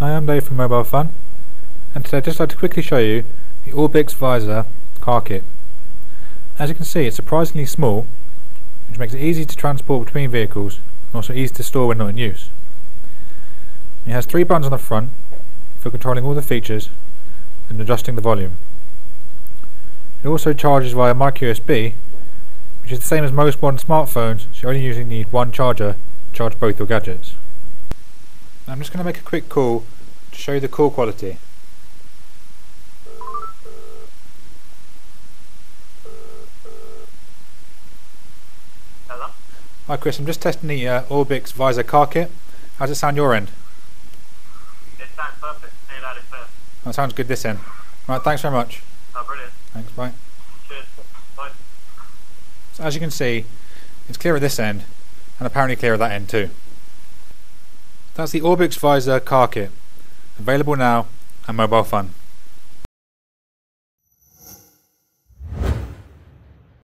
Hi, I'm Dave from Mobile Fun, and today I'd just like to quickly show you the Orbyx Visor car kit. As you can see, it's surprisingly small, which makes it easy to transport between vehicles, and also easy to store when not in use. It has three buttons on the front for controlling all the features and adjusting the volume. It also charges via micro USB, which is the same as most modern smartphones, so you only usually need one charger to charge both your gadgets. I'm just going to make a quick call to show you the call quality. Hello? Hi Chris, I'm just testing the uh, Orbyx Visor car kit. How's it sound your end? It sounds perfect. Hey, that fair. That sounds good this end. Right, thanks very much. Oh, brilliant. Thanks, bye. Cheers. Bye. So as you can see, it's clear at this end, and apparently clear at that end too. That's the Orbyx Visor car kit, available now at Mobile Fun.